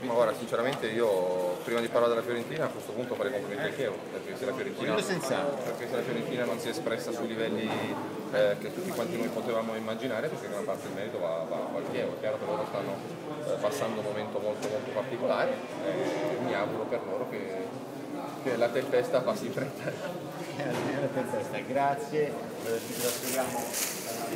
Ma guarda, sinceramente io prima di parlare della Fiorentina a questo punto farei complimenti anche Chievo, perché se la Fiorentina, perché se la Fiorentina non si è espressa sui livelli eh, che tutti quanti noi potevamo immaginare, perché gran parte del merito va, va, va al Chievo. È chiaro che loro stanno eh, passando un momento molto molto particolare e mi auguro per loro che, che la tempesta passi in fretta. La tempesta, grazie, ci trasferiamo